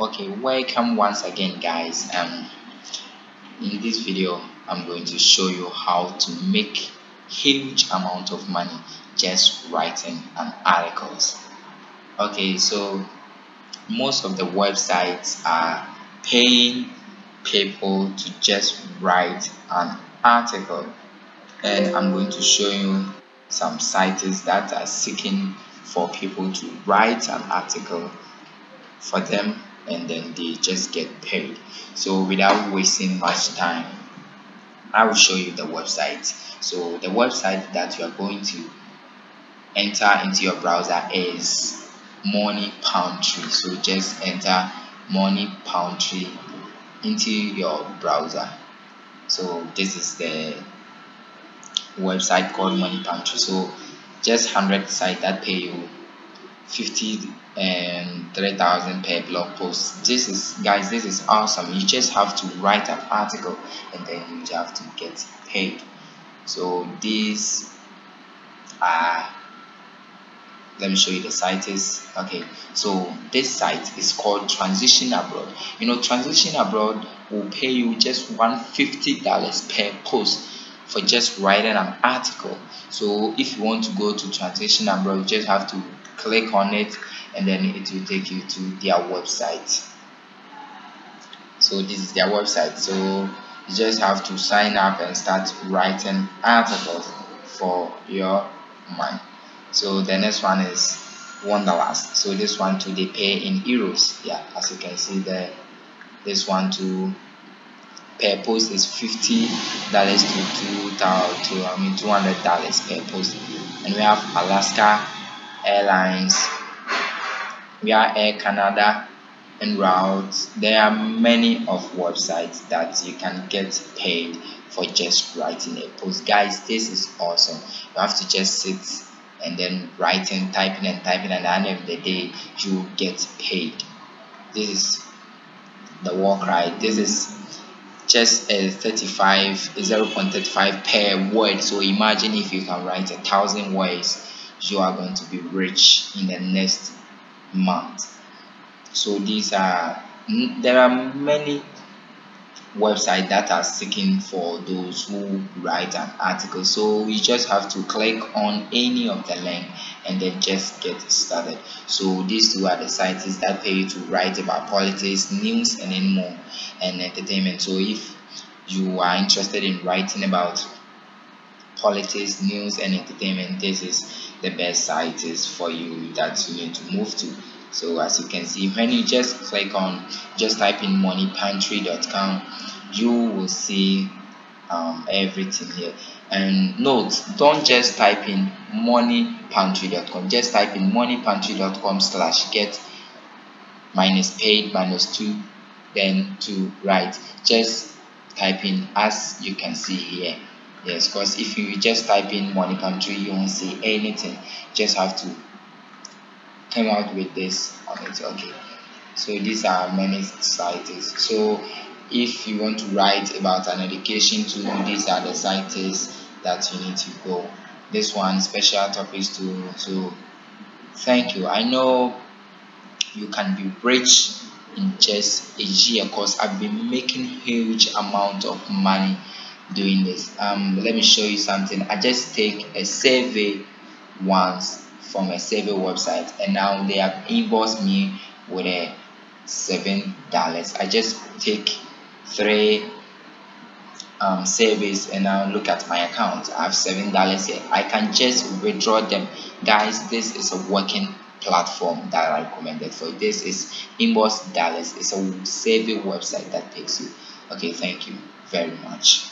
okay welcome once again guys. Um in this video i'm going to show you how to make huge amount of money just writing an articles. Okay so most of the websites are paying people to just write an article. And i'm going to show you some sites that are seeking for people to write an article for them and then they just get paid. So without wasting much time I will show you the website. So the website that you are going to enter into your browser is money pantry. So just enter money pantry into your browser. So this is the website called money pantry. So just 100 site that pay you 50 and 3000 per blog post. This is guys this is awesome. You just have to write an article and then you have to get paid. So these are let me show you the site is okay. So this site is called transition abroad. You know transition abroad will pay you just 150 dollars per post for just writing an article. So if you want to go to transition abroad you just have to click on it and then it will take you to their website. So this is their website. So you just have to sign up and start writing articles for your money. So the next one is Wanderlust so this one too they pay in euros. Yeah as you can see there this one too per post is fifty dollars to two thousand to I mean two hundred dollars per post. And we have Alaska Airlines. We are Air Canada and routes there are many of websites that you can get paid for just writing a post. Guys this is awesome. You have to just sit and then writing typing and typing and at the end of the day you get paid. This is the war cry. This is just a 35 0.35 per word. So imagine if you can write a thousand words you are going to be rich in the next month. So these are there are many websites that are seeking for those who write an article. So you just have to click on any of the link and then just get started. So these two are the sites that pay you to write about politics news and then more and entertainment. So if you are interested in writing about politics news and entertainment. This is the best site is for you that you need to move to. So as you can see when you just click on just type in moneypantry.com you will see um, everything here. And note don't just type in moneypantry.com just type in moneypantry.com slash get minus paid minus two then to write just type in as you can see here yes because if you just type in money pantry, you won't see anything. Just have to come out with this on it okay? So these are many sites so if you want to write about an education tool these are the sites that you need to go. This one special topics tool. So thank you. I know you can be rich in just a year because i've been making huge amount of money doing this. Um let me show you something. I just take a survey once from a survey website and now they have invoiced me with a seven dollars. I just take three um, surveys and now look at my account. I have seven dollars here. I can just withdraw them. Guys this is a working platform that i recommended for this is inbox dollars. It's a survey website that takes you. Okay thank you very much